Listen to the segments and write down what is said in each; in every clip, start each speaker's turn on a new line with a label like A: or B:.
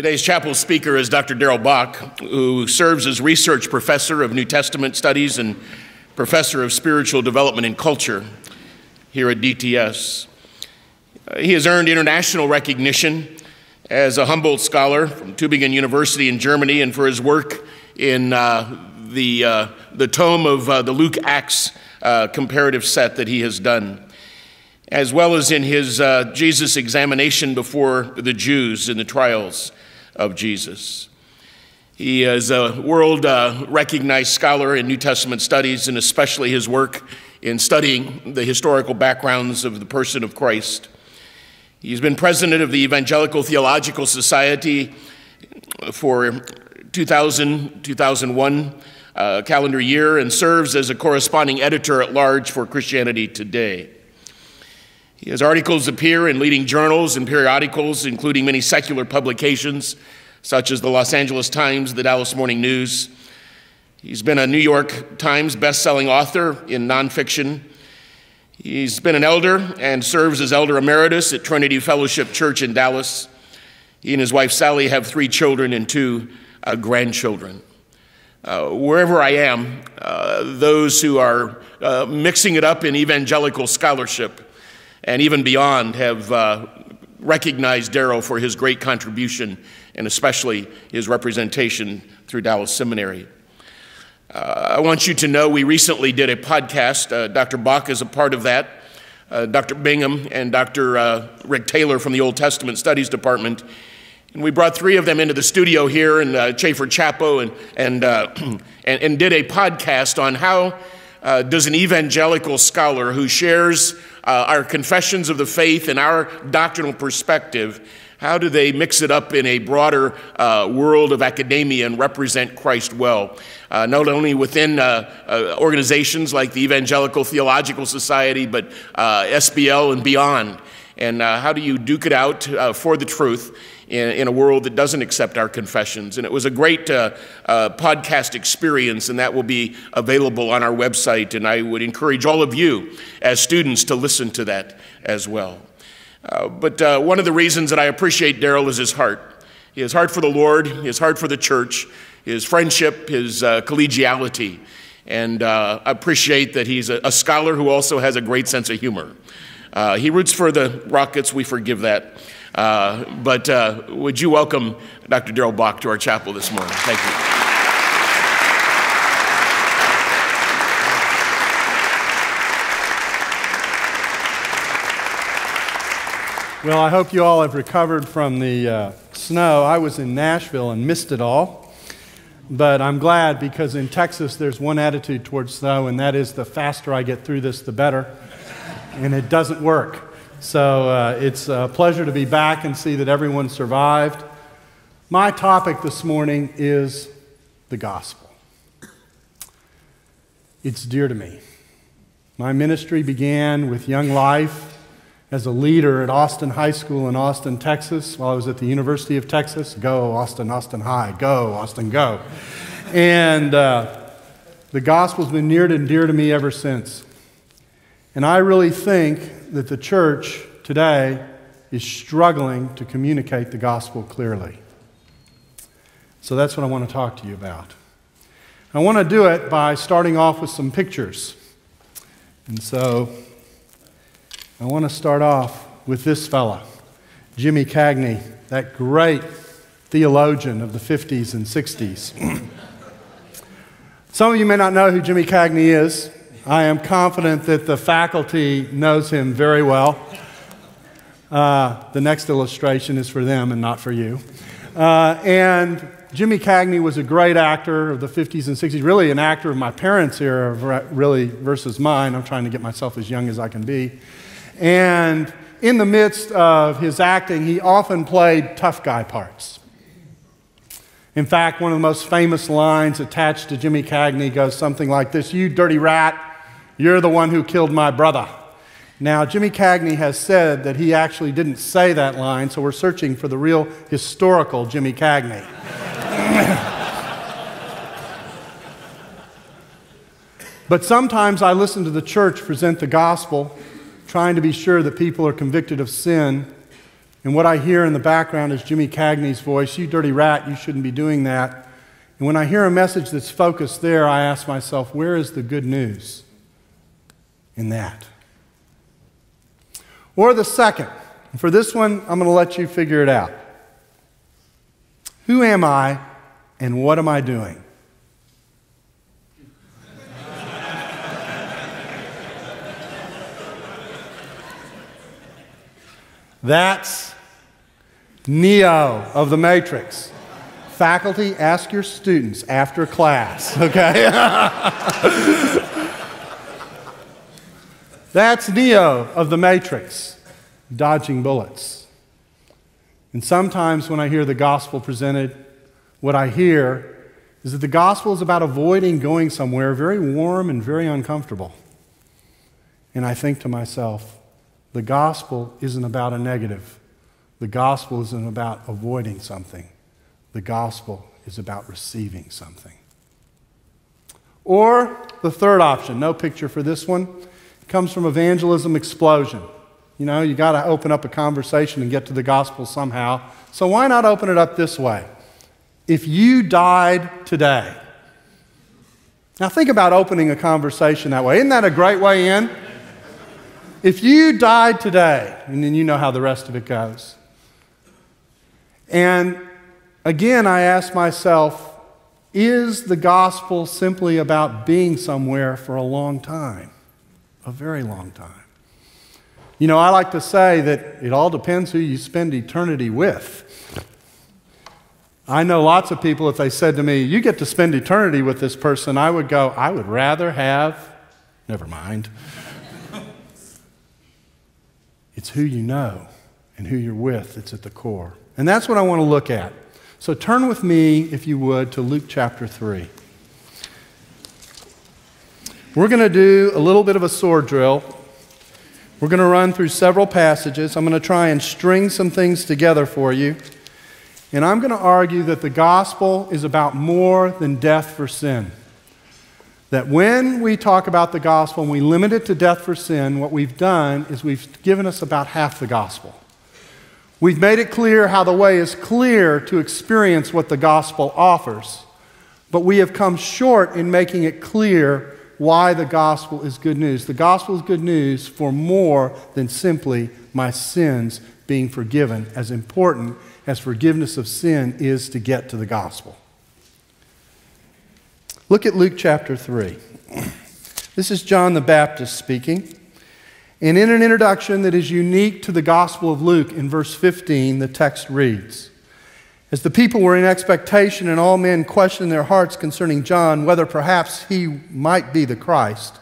A: Today's chapel speaker is Dr. Darrell Bock, who serves as research professor of New Testament studies and professor of spiritual development and culture here at DTS. Uh, he has earned international recognition as a Humboldt scholar from Tübingen University in Germany and for his work in uh, the, uh, the tome of uh, the Luke Acts uh, comparative set that he has done, as well as in his uh, Jesus examination before the Jews in the trials of Jesus. He is a world uh, recognized scholar in New Testament studies, and especially his work in studying the historical backgrounds of the person of Christ. He's been president of the Evangelical Theological Society for 2000 2001 uh, calendar year and serves as a corresponding editor at large for Christianity Today. His articles appear in leading journals and periodicals, including many secular publications, such as the Los Angeles Times, the Dallas Morning News. He's been a New York Times best-selling author in nonfiction. He's been an elder and serves as elder emeritus at Trinity Fellowship Church in Dallas. He and his wife Sally have three children and two uh, grandchildren. Uh, wherever I am, uh, those who are uh, mixing it up in evangelical scholarship and even beyond have uh, recognized Darrell for his great contribution and especially his representation through Dallas Seminary. Uh, I want you to know we recently did a podcast. Uh, Dr. Bock is a part of that. Uh, Dr. Bingham and Dr. Uh, Rick Taylor from the Old Testament Studies Department. And we brought three of them into the studio here in uh, Chafer Chapel and, and, and, and, did a podcast on how does an evangelical scholar who shares uh, our confessions of the faith and our doctrinal perspective, how do they mix it up in a broader uh, world of academia and represent Christ well? Uh, not only within uh, uh organizations like the Evangelical Theological Society, but uh, SBL and beyond. And uh, how do you duke it out for the truth in, in, a world that doesn't accept our confessions. And it was a great uh, uh, podcast experience, and that will be available on our website. And I would encourage all of you as students to listen to that as well. Uh, but uh, one of the reasons that I appreciate Darrell is his heart. His heart for the Lord, his heart for the church, his friendship, his uh, collegiality. And uh, I appreciate that he's a, a, scholar who also has a great sense of humor. he roots for the Rockets, we forgive that. Uh, but uh, would you welcome Dr. Darrell Bock to our chapel this morning? Thank you.
B: Well, I hope you all have recovered from the uh, snow. I was in Nashville and missed it all. But I'm glad because in Texas there's one attitude towards snow, and that is the faster I get through this, the better. And it doesn't work. So uh, it's a pleasure to be back and see that everyone survived. My topic this morning is the gospel. It's dear to me. My ministry began with Young Life as a leader at Austin High School in Austin, Texas, while I was at the University of Texas. Go, Austin, Austin High. Go, Austin, go. And uh, the gospel's been near and dear to me ever since. And I really think that the church today is struggling to communicate the gospel clearly. So that's what I want to talk to you about. I want to do it by starting off with some pictures. And so I want to start off with this fella, Jimmy Cagney, that great theologian of the 50s and 60s. Some of you may not know who Jimmy Cagney is. I am confident that the faculty knows him very well. Uh, the next illustration is for them and not for you. Uh, and Jimmy Cagney was a great actor of the 50s and 60s, really an actor of my parents' era, really, versus mine. I'm trying to get myself as young as I can be. And in the midst of his acting, he often played tough guy parts. In fact, one of the most famous lines attached to Jimmy Cagney goes something like this You dirty rat, you're the one who killed my brother. Now, Jimmy Cagney has said that he actually didn't say that line, so we're searching for the real historical Jimmy Cagney. But sometimes I listen to the church present the gospel, trying to be sure that people are convicted of sin. And what I hear in the background is Jimmy Cagney's voice You dirty rat, you shouldn't be doing that. And when I hear a message that's focused there, I ask myself, where is the good news in that? Or the second, for this one, I'm going to let you figure it out. Who am I and what am I doing? That's Neo of the Matrix. Faculty, ask your students after class, okay? That's Neo of the Matrix, dodging bullets. And sometimes when I hear the gospel presented, what I hear is that the gospel is about avoiding going somewhere very warm and very uncomfortable. And I think to myself, the gospel isn't about a negative. The gospel isn't about avoiding something. The gospel is about receiving something. Or the third option, no picture for this one, comes from evangelism explosion. You know, you got to open up a conversation and get to the gospel somehow. So why not open it up this way? If you died today, now think about opening a conversation that way. Isn't that a great way in? If you died today, and then you know how the rest of it goes. And again, I ask myself, is the gospel simply about being somewhere for a long time? A very long time. You know, I like to say that it all depends who you spend eternity with. I know lots of people, if they said to me, You get to spend eternity with this person, I would go, I would rather have, never mind. It's who you know and who you're with that's at the core. And that's what I want to look at. So turn with me, if you would, to Luke chapter 3. We're going to do a little bit of a sword drill. We're going to run through several passages. I'm going to try and string some things together for you. And I'm going to argue that the gospel is about more than death for sin. That when we talk about the gospel and we limit it to death for sin, what we've done is we've given us about half the gospel. We've made it clear how the way is clear to experience what the gospel offers, but we have come short in making it clear why the gospel is good news. The gospel is good news for more than simply my sins being forgiven, as important as forgiveness of sin is to get to the gospel. Look at Luke chapter 3. This is John the Baptist speaking. And in an introduction that is unique to the Gospel of Luke, in verse 15, the text reads As the people were in expectation, and all men questioned their hearts concerning John whether perhaps he might be the Christ,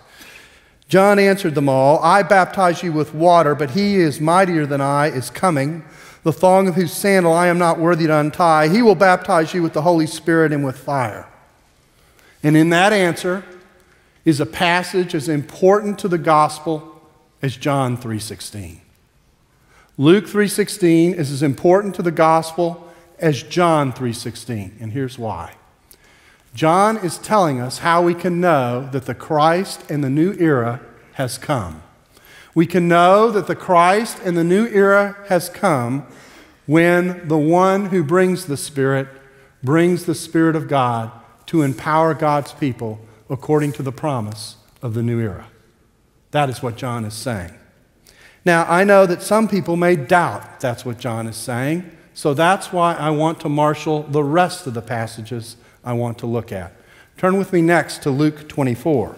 B: John answered them all I baptize you with water, but he is mightier than I, is coming, the thong of whose sandal I am not worthy to untie. He will baptize you with the Holy Spirit and with fire. And in that answer is a passage as important to the gospel as John 3:16. Luke 3:16 is as important to the gospel as John 3:16, and here's why. John is telling us how we can know that the Christ and the new era has come. We can know that the Christ and the new era has come when the one who brings the Spirit brings the Spirit of God to empower God's people according to the promise of the new era. That is what John is saying. Now, I know that some people may doubt that's what John is saying, so that's why I want to marshal the rest of the passages I want to look at. Turn with me next to Luke 24.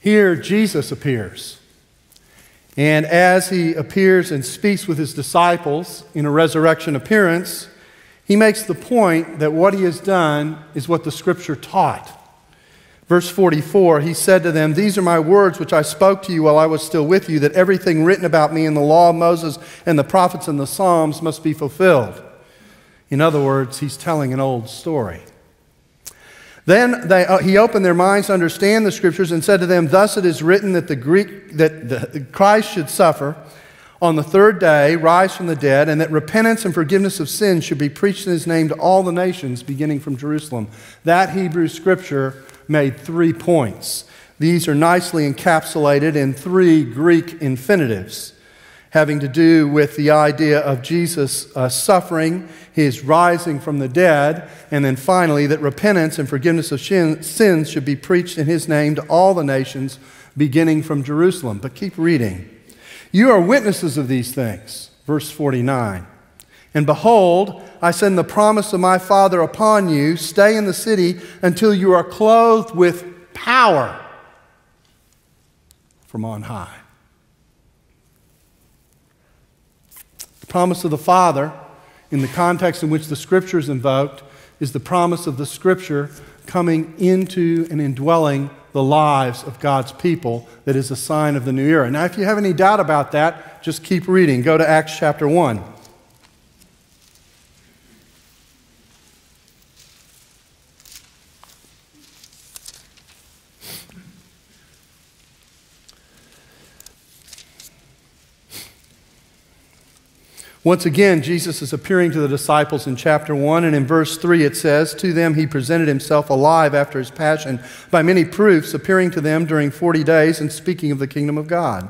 B: Here, Jesus appears. And as he appears and speaks with his disciples in a resurrection appearance, he makes the point that what he has done is what the scripture taught. Verse 44, he said to them, These are my words which I spoke to you while I was still with you, that everything written about me in the law of Moses and the prophets and the Psalms must be fulfilled. In other words, he's telling an old story. Then they, uh, he opened their minds to understand the scriptures and said to them, Thus it is written that, the Greek, that the, Christ should suffer on the third day, rise from the dead, and that repentance and forgiveness of sins should be preached in his name to all the nations, beginning from Jerusalem. That Hebrew scripture made three points. These are nicely encapsulated in three Greek infinitives having to do with the idea of Jesus uh, suffering, his rising from the dead, and then finally that repentance and forgiveness of sins should be preached in his name to all the nations, beginning from Jerusalem. But keep reading. You are witnesses of these things. Verse 49. And behold, I send the promise of my Father upon you. Stay in the city until you are clothed with power from on high. The promise of the Father, in the context in which the Scripture is invoked, is the promise of the Scripture coming into and indwelling the lives of God's people that is a sign of the new era. Now, if you have any doubt about that, just keep reading. Go to Acts chapter 1. Once again, Jesus is appearing to the disciples in chapter 1, and in verse 3 it says, To them he presented himself alive after his passion by many proofs, appearing to them during 40 days and speaking of the kingdom of God.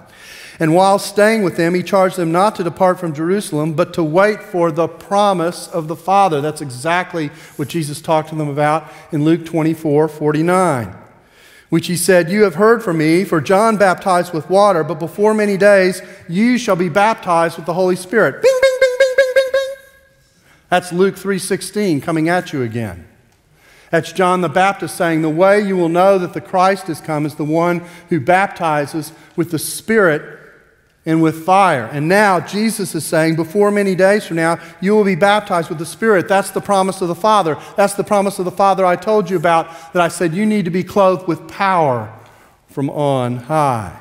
B: And while staying with them, he charged them not to depart from Jerusalem, but to wait for the promise of the Father. That's exactly what Jesus talked to them about in Luke 24 49 which he said, You have heard from me, for John baptized with water, but before many days you shall be baptized with the Holy Spirit. Bing, that's Luke 3:16 coming at you again. That's John the Baptist saying, The way you will know that the Christ has come is the one who baptizes with the Spirit and with fire. And now Jesus is saying, Before many days from now, you will be baptized with the Spirit. That's the promise of the Father. That's the promise of the Father I told you about, that I said you need to be clothed with power from on high.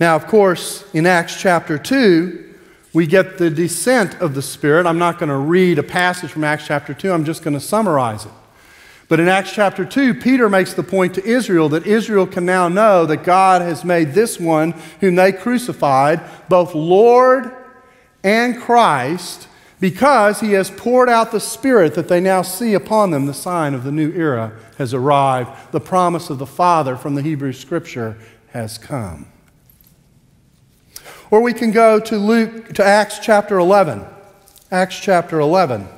B: Now, of course, in Acts chapter 2, we get the descent of the Spirit. I'm not going to read a passage from Acts chapter 2, I'm just going to summarize it. But in Acts chapter 2, Peter makes the point to Israel that Israel can now know that God has made this one whom they crucified both Lord and Christ because he has poured out the Spirit that they now see upon them. The sign of the new era has arrived. The promise of the Father from the Hebrew Scripture has come. Or we can go to Luke to Acts chapter 11. Acts chapter 11.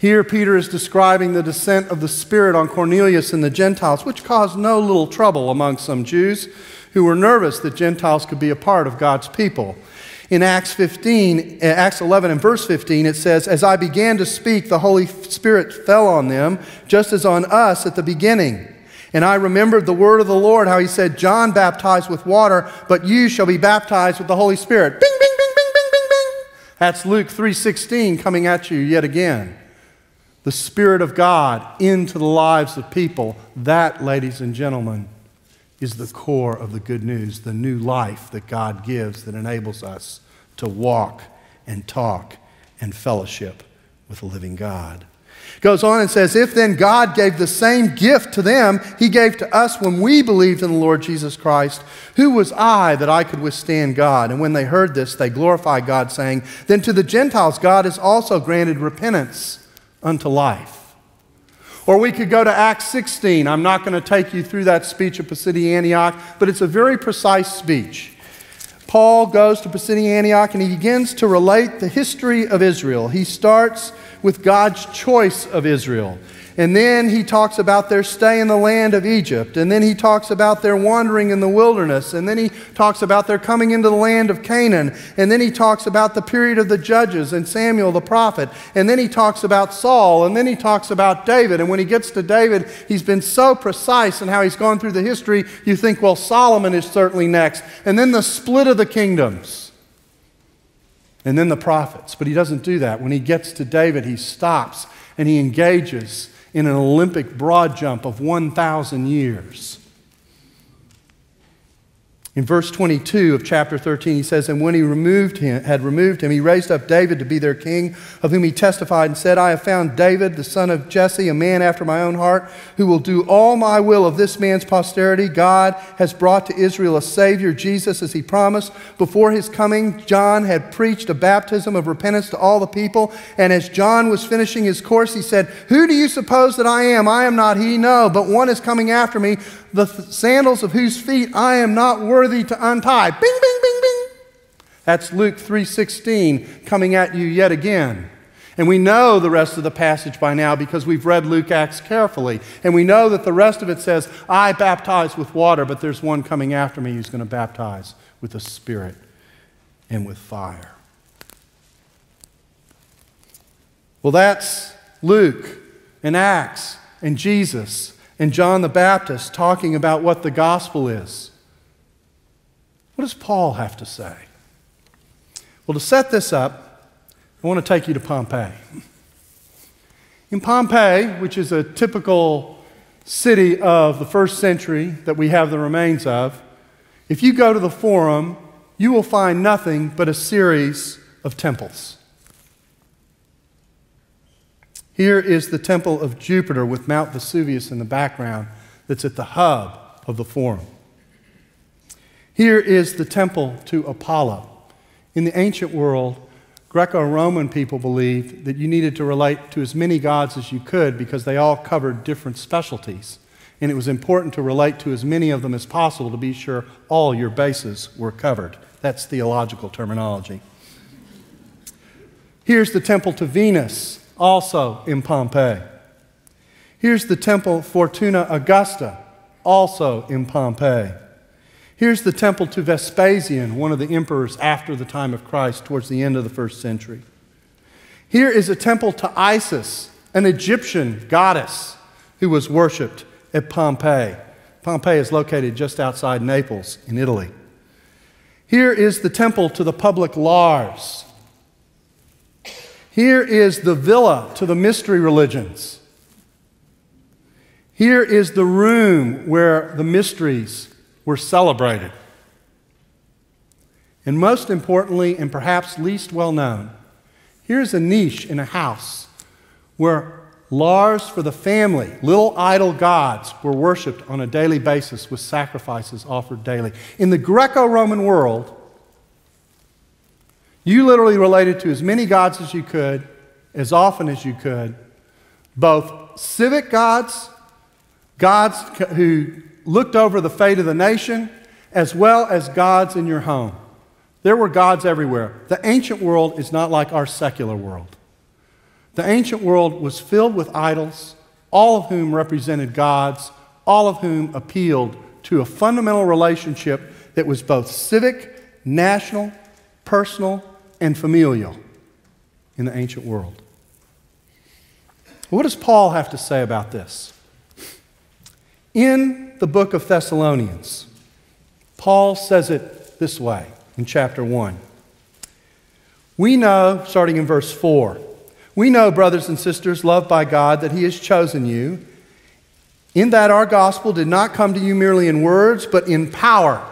B: Here, Peter is describing the descent of the Spirit on Cornelius and the Gentiles, which caused no little trouble among some Jews who were nervous that Gentiles could be a part of God's people. In Acts 15, uh, Acts 11 and verse 15, it says, As I began to speak, the Holy Spirit fell on them, just as on us at the beginning. And I remembered the word of the Lord, how he said, John baptized with water, but you shall be baptized with the Holy Spirit. Bing, bing, bing, bing, bing, bing, bing. That's Luke 3.16 coming at you yet again. The Spirit of God into the lives of people. That, ladies and gentlemen, is the core of the good news, the new life that God gives that enables us to walk and talk and fellowship with the living God. Goes on and says, If then God gave the same gift to them he gave to us when we believed in the Lord Jesus Christ, who was I that I could withstand God? And when they heard this, they glorified God, saying, Then to the Gentiles God has also granted repentance unto life. Or we could go to Acts 16. I'm not going to take you through that speech at Pisidian Antioch, but it's a very precise speech. Paul goes to Pisidian Antioch and he begins to relate the history of Israel. He starts with God's choice of Israel. And then he talks about their stay in the land of Egypt. And then he talks about their wandering in the wilderness. And then he talks about their coming into the land of Canaan. And then he talks about the period of the judges and Samuel the prophet. And then he talks about Saul. And then he talks about David. And when he gets to David, he's been so precise in how he's gone through the history, you think, well, Solomon is certainly next. And then the split of the kingdoms and then the prophets. But he doesn't do that. When he gets to David, he stops and he engages in an Olympic broad jump of 1,000 years. In verse 22 of chapter 13, he says, And when he removed him, had removed him, he raised up David to be their king, of whom he testified and said, I have found David, the son of Jesse, a man after my own heart, who will do all my will of this man's posterity. God has brought to Israel a Savior, Jesus, as he promised. Before his coming, John had preached a baptism of repentance to all the people. And as John was finishing his course, he said, Who do you suppose that I am? I am not he, no, but one is coming after me the sandals of whose feet I am not worthy to untie. Bing, bing, bing, bing. That's Luke 3:16 coming at you yet again. And we know the rest of the passage by now because we've read Luke Acts carefully. And we know that the rest of it says, I baptize with water, but there's one coming after me who's going to baptize with the Spirit and with fire. Well, that's Luke and Acts and Jesus and John the Baptist talking about what the gospel is. What does Paul have to say? Well, to set this up, I want to take you to Pompeii. In Pompeii, which is a typical city of the first century that we have the remains of, if you go to the Forum, you will find nothing but a series of temples. Here is the temple of Jupiter with Mount Vesuvius in the background that's at the hub of the forum. Here is the temple to Apollo. In the ancient world, Greco Roman people believed that you needed to relate to as many gods as you could because they all covered different specialties. And it was important to relate to as many of them as possible to be sure all your bases were covered. That's theological terminology. Here's the temple to Venus also in Pompeii. Here's the temple Fortuna Augusta, also in Pompeii. Here's the temple to Vespasian, one of the emperors after the time of Christ, towards the end of the first century. Here is a temple to Isis, an Egyptian goddess who was worshiped at Pompeii. Pompeii is located just outside Naples in Italy. Here is the temple to the public Lares, here is the villa to the mystery religions. Here is the room where the mysteries were celebrated. And most importantly, and perhaps least well known, here's a niche in a house where Lares for the family, little idol gods, were worshiped on a daily basis with sacrifices offered daily. In the Greco Roman world, you literally related to as many gods as you could, as often as you could, both civic gods, gods who looked over the fate of the nation, as well as gods in your home. There were gods everywhere. The ancient world is not like our secular world. The ancient world was filled with idols, all of whom represented gods, all of whom appealed to a fundamental relationship that was both civic, national, personal, and familial in the ancient world. What does Paul have to say about this? In the book of Thessalonians, Paul says it this way in chapter 1. We know, starting in verse 4, we know, brothers and sisters, loved by God, that He has chosen you, in that our gospel did not come to you merely in words, but in power,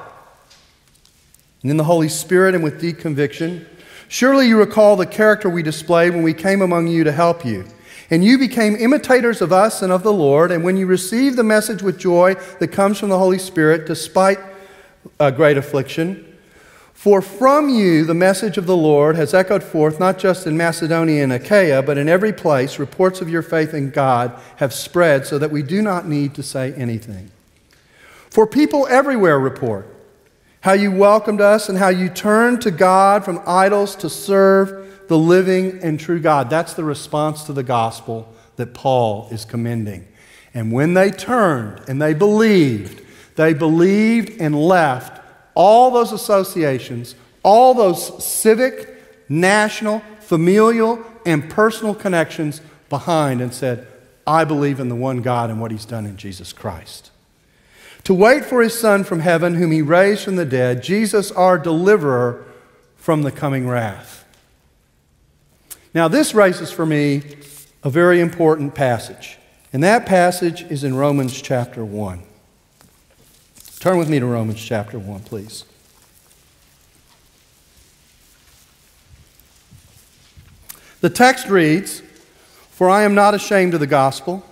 B: and in the Holy Spirit and with deep conviction. Surely you recall the character we displayed when we came among you to help you. And you became imitators of us and of the Lord. And when you received the message with joy that comes from the Holy Spirit, despite a great affliction, for from you the message of the Lord has echoed forth, not just in Macedonia and Achaia, but in every place. Reports of your faith in God have spread so that we do not need to say anything. For people everywhere report how you welcomed us and how you turned to God from idols to serve the living and true God. That's the response to the gospel that Paul is commending. And when they turned and they believed, they believed and left all those associations, all those civic, national, familial, and personal connections behind and said, I believe in the one God and what he's done in Jesus Christ to wait for his Son from heaven, whom he raised from the dead, Jesus, our deliverer from the coming wrath. Now, this raises for me a very important passage, and that passage is in Romans chapter 1. Turn with me to Romans chapter 1, please. The text reads For I am not ashamed of the gospel,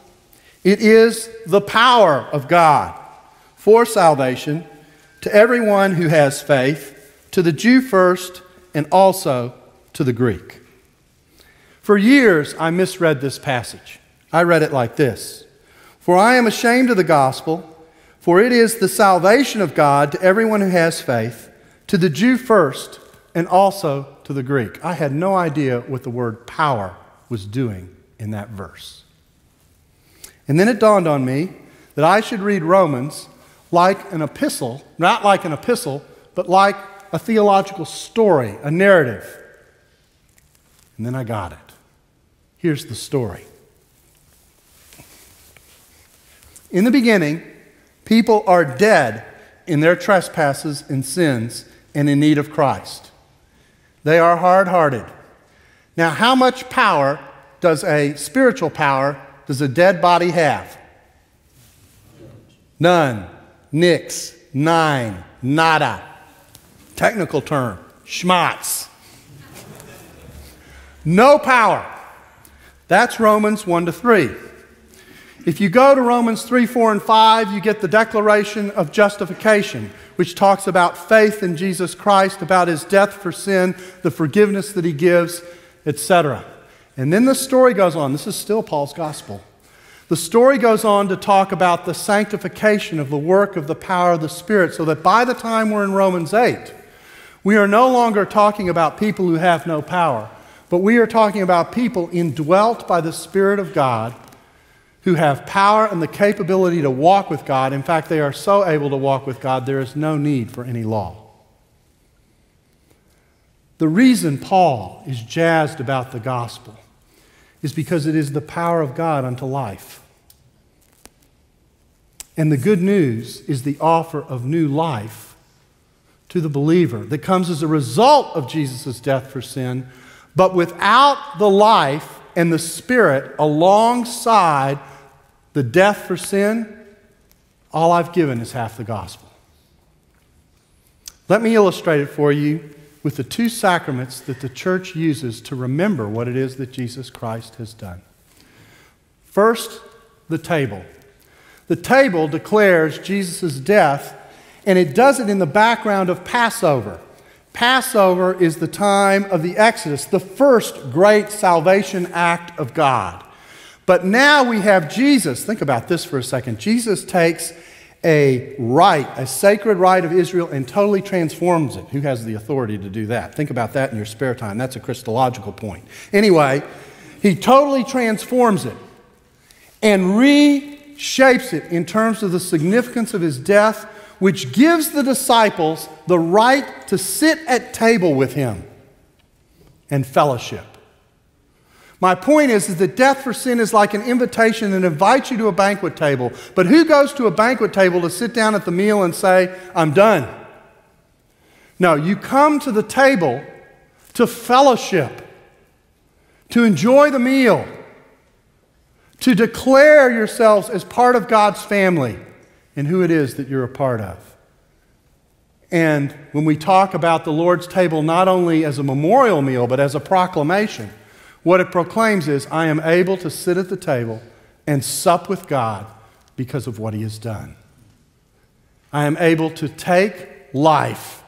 B: it is the power of God for salvation to everyone who has faith, to the Jew first, and also to the Greek. For years, I misread this passage. I read it like this For I am ashamed of the gospel, for it is the salvation of God to everyone who has faith, to the Jew first, and also to the Greek. I had no idea what the word power was doing in that verse. And then it dawned on me that I should read Romans like an epistle, not like an epistle, but like a theological story, a narrative. And then I got it. Here's the story. In the beginning, people are dead in their trespasses and sins and in need of Christ. They are hard hearted. Now, how much power does a spiritual power does a dead body have? None. Nix. Nine. Nada. Technical term. Schmatz. No power. That's Romans 1 to 3. If you go to Romans 3, 4, and 5, you get the declaration of justification which talks about faith in Jesus Christ, about his death for sin, the forgiveness that he gives, etc. And then the story goes on. This is still Paul's gospel. The story goes on to talk about the sanctification of the work of the power of the Spirit, so that by the time we're in Romans 8, we are no longer talking about people who have no power, but we are talking about people indwelt by the Spirit of God who have power and the capability to walk with God. In fact, they are so able to walk with God, there is no need for any law. The reason Paul is jazzed about the gospel is because it is the power of God unto life. And the good news is the offer of new life to the believer that comes as a result of Jesus' death for sin, but without the life and the spirit alongside the death for sin, all I've given is half the gospel. Let me illustrate it for you with the two sacraments that the church uses to remember what it is that Jesus Christ has done. First, the table. The table declares Jesus' death, and it does it in the background of Passover. Passover is the time of the Exodus, the first great salvation act of God. But now we have Jesus. Think about this for a second. Jesus takes a rite, a sacred rite of Israel, and totally transforms it. Who has the authority to do that? Think about that in your spare time. That's a Christological point. Anyway, he totally transforms it and reshapes it in terms of the significance of his death, which gives the disciples the right to sit at table with him and fellowship. My point is, is that death for sin is like an invitation that invites you to a banquet table. But who goes to a banquet table to sit down at the meal and say, I'm done? No, you come to the table to fellowship, to enjoy the meal, to declare yourselves as part of God's family and who it is that you're a part of. And when we talk about the Lord's table not only as a memorial meal, but as a proclamation, what it proclaims is, I am able to sit at the table and sup with God because of what He has done. I am able to take life,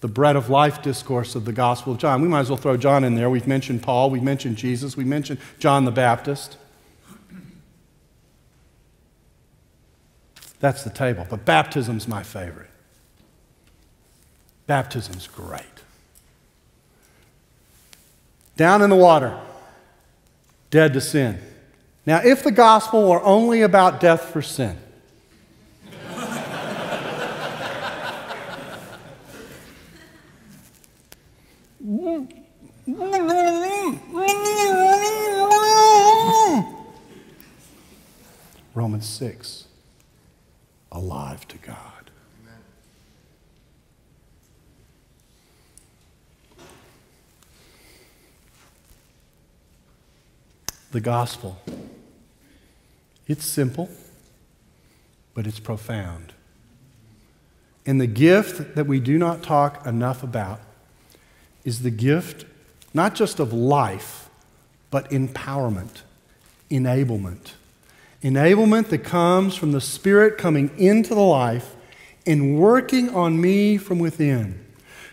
B: the bread of life discourse of the Gospel of John. We might as well throw John in there. We've mentioned Paul, we've mentioned Jesus, we mentioned John the Baptist. That's the table. But baptism's my favorite. Baptism's great. Down in the water, dead to sin. Now, if the gospel were only about death for sin, Romans 6, alive to God. The gospel. It's simple, but it's profound. And the gift that we do not talk enough about is the gift not just of life, but empowerment, enablement. Enablement that comes from the Spirit coming into the life and working on me from within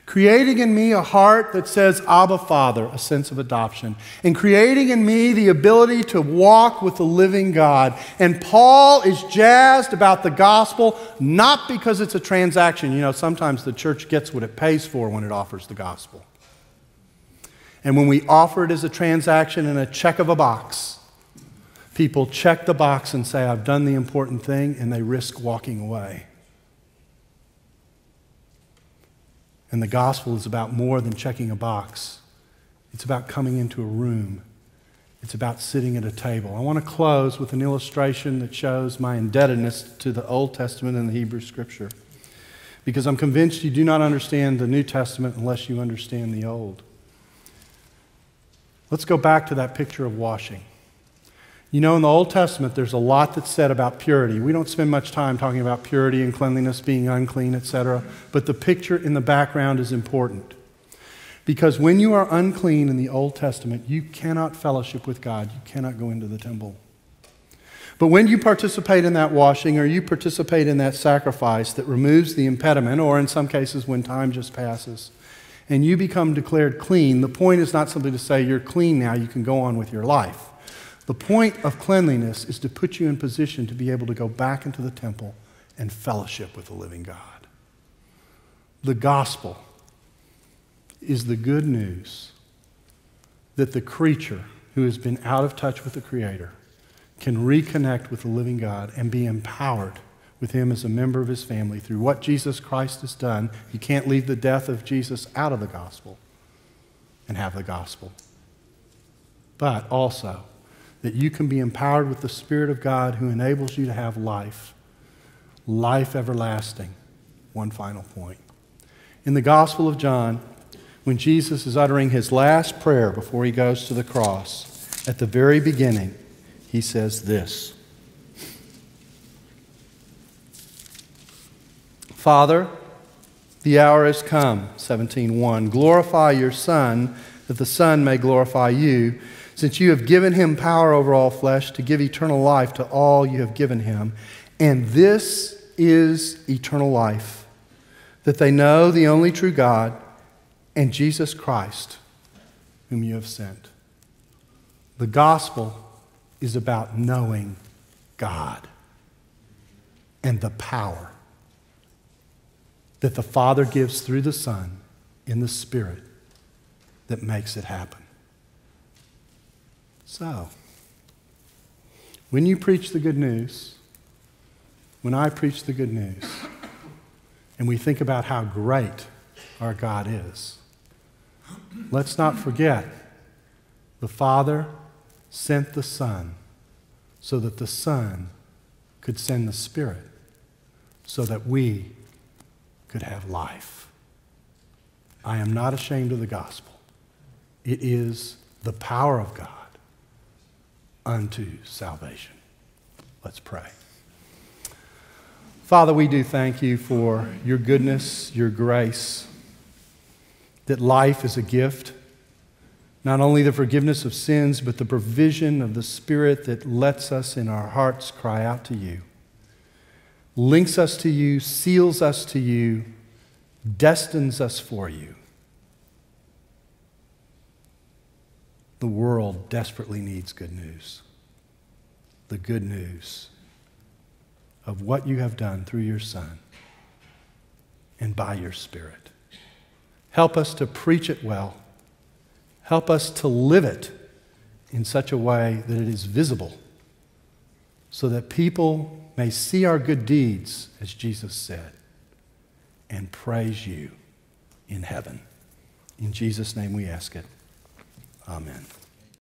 B: creating in me a heart that says, Abba, Father, a sense of adoption, and creating in me the ability to walk with the living God. And Paul is jazzed about the gospel, not because it's a transaction. You know, sometimes the church gets what it pays for when it offers the gospel. And when we offer it as a transaction and a check of a box, people check the box and say, I've done the important thing, and they risk walking away. And the gospel is about more than checking a box, it's about coming into a room. It's about sitting at a table. I want to close with an illustration that shows my indebtedness to the Old Testament and the Hebrew Scripture. Because I'm convinced you do not understand the New Testament unless you understand the Old. Let's go back to that picture of washing. You know, in the Old Testament, there's a lot that's said about purity. We don't spend much time talking about purity and cleanliness, being unclean, etc. But the picture in the background is important. Because when you are unclean in the Old Testament, you cannot fellowship with God. You cannot go into the temple. But when you participate in that washing or you participate in that sacrifice that removes the impediment, or in some cases when time just passes, and you become declared clean, the point is not simply to say you're clean now, you can go on with your life. The point of cleanliness is to put you in position to be able to go back into the temple and fellowship with the living God. The gospel is the good news that the creature who has been out of touch with the Creator can reconnect with the living God and be empowered with Him as a member of His family through what Jesus Christ has done. You can't leave the death of Jesus out of the gospel and have the gospel. But also, that you can be empowered with the Spirit of God who enables you to have life, life everlasting. One final point. In the Gospel of John, when Jesus is uttering his last prayer before he goes to the cross, at the very beginning, he says this Father, the hour has come, 17:1. Glorify your Son, that the Son may glorify you since you have given him power over all flesh to give eternal life to all you have given him. And this is eternal life, that they know the only true God and Jesus Christ, whom you have sent. The gospel is about knowing God and the power that the Father gives through the Son in the Spirit that makes it happen. So, when you preach the good news, when I preach the good news, and we think about how great our God is, let's not forget the Father sent the Son so that the Son could send the Spirit so that we could have life. I am not ashamed of the gospel. It is the power of God unto salvation. Let's pray. Father, we do thank you for your goodness, your grace, that life is a gift, not only the forgiveness of sins, but the provision of the Spirit that lets us in our hearts cry out to you, links us to you, seals us to you, destines us for you. The world desperately needs good news. The good news of what you have done through your Son and by your Spirit. Help us to preach it well. Help us to live it in such a way that it is visible so that people may see our good deeds, as Jesus said, and praise you in heaven. In Jesus' name we ask it. Amen.